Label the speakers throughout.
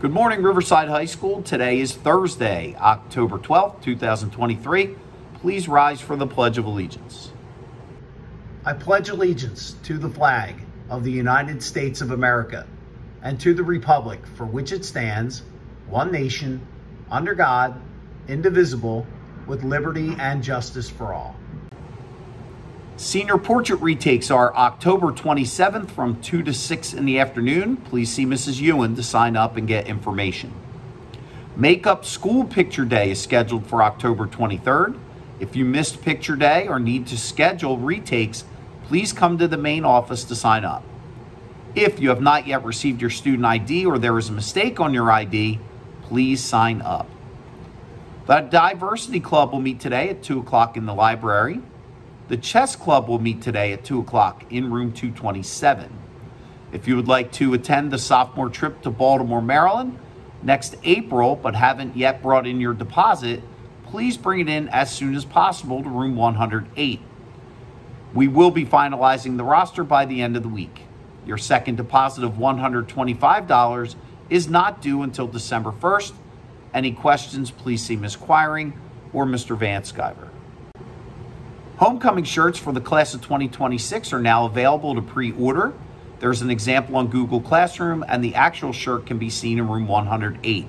Speaker 1: Good morning, Riverside High School. Today is Thursday, October 12th, 2023. Please rise for the Pledge of Allegiance. I pledge allegiance to the flag of the United States of America and to the Republic for which it stands, one nation, under God, indivisible, with liberty and justice for all. Senior portrait retakes are October 27th from 2 to 6 in the afternoon. Please see Mrs. Ewan to sign up and get information. Makeup School Picture Day is scheduled for October 23rd. If you missed Picture Day or need to schedule retakes, please come to the main office to sign up. If you have not yet received your student ID or there is a mistake on your ID, please sign up. The Diversity Club will meet today at 2 o'clock in the library. The chess club will meet today at 2 o'clock in room 227. If you would like to attend the sophomore trip to Baltimore, Maryland next April, but haven't yet brought in your deposit, please bring it in as soon as possible to room 108. We will be finalizing the roster by the end of the week. Your second deposit of $125 is not due until December 1st. Any questions, please see Ms. Quiring or Mr. Van Skyver. Homecoming shirts for the class of 2026 are now available to pre-order. There's an example on Google Classroom, and the actual shirt can be seen in room 108.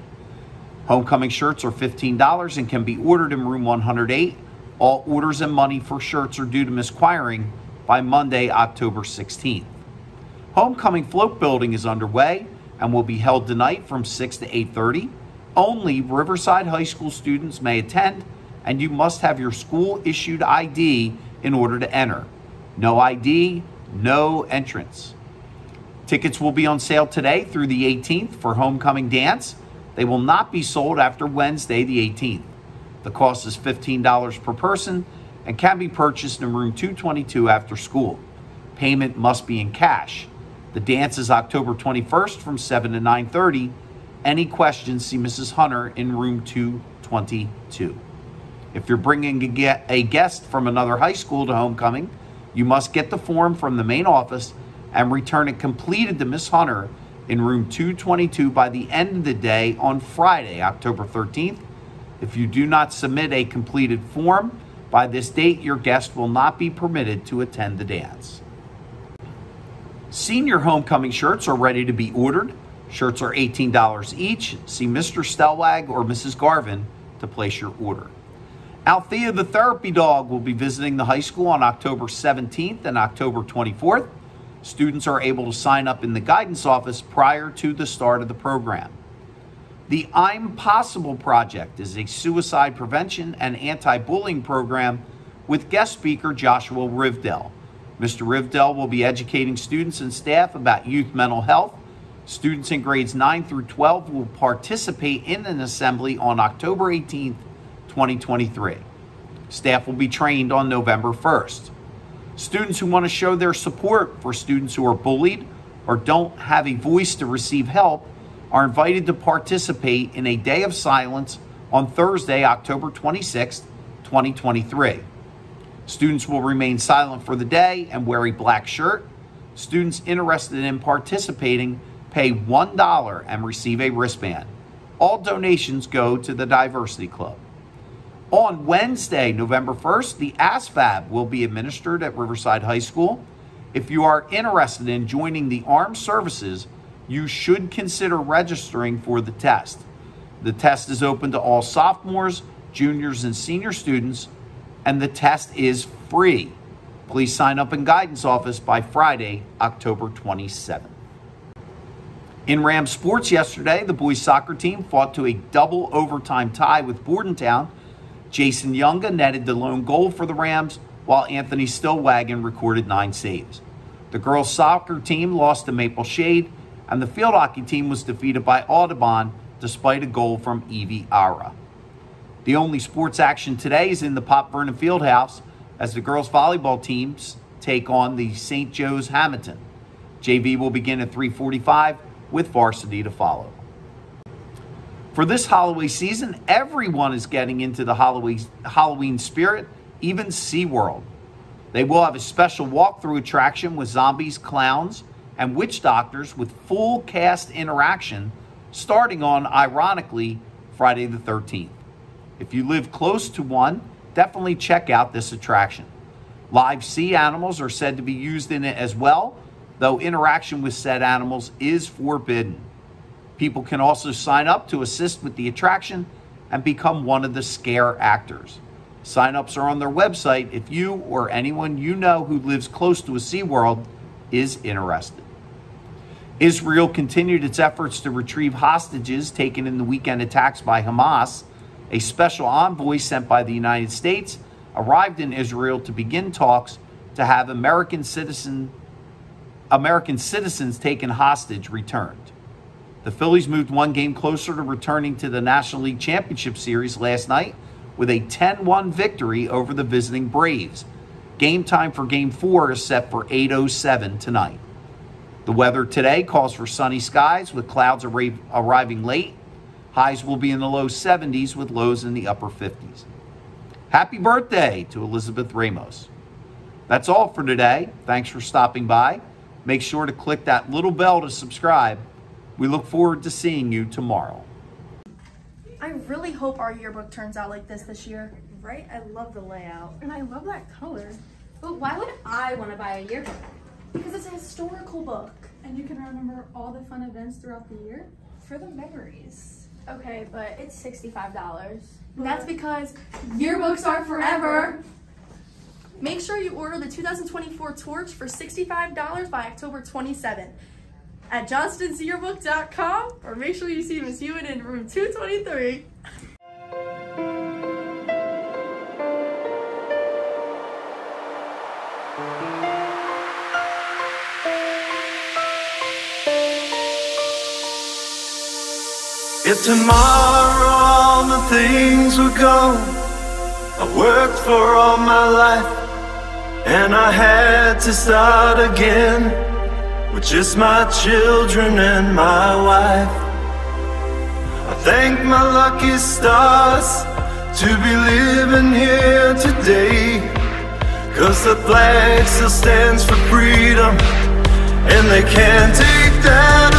Speaker 1: Homecoming shirts are $15 and can be ordered in room 108. All orders and money for shirts are due to Miss Quiring by Monday, October 16th. Homecoming float building is underway and will be held tonight from 6 to 8.30. Only Riverside High School students may attend and you must have your school issued ID in order to enter. No ID, no entrance. Tickets will be on sale today through the 18th for Homecoming Dance. They will not be sold after Wednesday, the 18th. The cost is $15 per person and can be purchased in room 222 after school. Payment must be in cash. The dance is October 21st from 7 to 9:30. Any questions, see Mrs. Hunter in room 222. If you're bringing a guest from another high school to homecoming, you must get the form from the main office and return it completed to Miss Hunter in room 222 by the end of the day on Friday, October 13th. If you do not submit a completed form by this date, your guest will not be permitted to attend the dance. Senior homecoming shirts are ready to be ordered. Shirts are $18 each. See Mr. Stelwag or Mrs. Garvin to place your order. Althea the therapy dog will be visiting the high school on October 17th and October 24th. Students are able to sign up in the guidance office prior to the start of the program. The I'm Possible Project is a suicide prevention and anti-bullying program with guest speaker Joshua Rivedal. Mr. Rivedal will be educating students and staff about youth mental health. Students in grades 9 through 12 will participate in an assembly on October 18th 2023. Staff will be trained on November 1st. Students who want to show their support for students who are bullied or don't have a voice to receive help are invited to participate in a day of silence on Thursday, October 26, 2023. Students will remain silent for the day and wear a black shirt. Students interested in participating pay $1 and receive a wristband. All donations go to the Diversity Club. On Wednesday, November 1st, the ASVAB will be administered at Riverside High School. If you are interested in joining the armed services, you should consider registering for the test. The test is open to all sophomores, juniors, and senior students, and the test is free. Please sign up in guidance office by Friday, October 27th. In Ram Sports yesterday, the boys soccer team fought to a double overtime tie with Bordentown Jason Younga netted the lone goal for the Rams, while Anthony Stillwagon recorded nine saves. The girls' soccer team lost to Maple Shade, and the field hockey team was defeated by Audubon despite a goal from Evie Ara. The only sports action today is in the Pop Vernon Fieldhouse as the girls' volleyball teams take on the St. Joe's Hamilton. JV will begin at 345 with varsity to follow. For this Halloween season, everyone is getting into the Halloween, Halloween spirit, even SeaWorld. They will have a special walkthrough attraction with zombies, clowns, and witch doctors with full cast interaction starting on, ironically, Friday the 13th. If you live close to one, definitely check out this attraction. Live sea animals are said to be used in it as well, though interaction with said animals is forbidden. People can also sign up to assist with the attraction and become one of the scare actors. Sign-ups are on their website if you or anyone you know who lives close to a SeaWorld is interested. Israel continued its efforts to retrieve hostages taken in the weekend attacks by Hamas. A special envoy sent by the United States arrived in Israel to begin talks to have American citizen American citizens taken hostage returned. The Phillies moved one game closer to returning to the National League Championship Series last night with a 10 1 victory over the visiting Braves. Game time for Game 4 is set for 8.07 tonight. The weather today calls for sunny skies with clouds arriving late. Highs will be in the low 70s with lows in the upper 50s. Happy birthday to Elizabeth Ramos. That's all for today. Thanks for stopping by. Make sure to click that little bell to subscribe. We look forward to seeing you tomorrow.
Speaker 2: I really hope our yearbook turns out like this this year.
Speaker 3: Right? I love the layout.
Speaker 2: And I love that color.
Speaker 3: But why would I want to buy a yearbook?
Speaker 2: Because it's a historical book.
Speaker 4: And you can remember all the fun events throughout the year for the memories.
Speaker 2: Okay, but it's $65.
Speaker 4: But
Speaker 2: That's because yearbooks are forever. Make sure you order the 2024 Torch for $65 by October 27th at jostensyearbook.com or make sure you see Miss Hewitt in room 223.
Speaker 5: If tomorrow all the things were gone I worked for all my life And I had to start again With just my children and my wife. I thank my lucky stars To be living here today Cause the flag still stands for freedom And they can't take that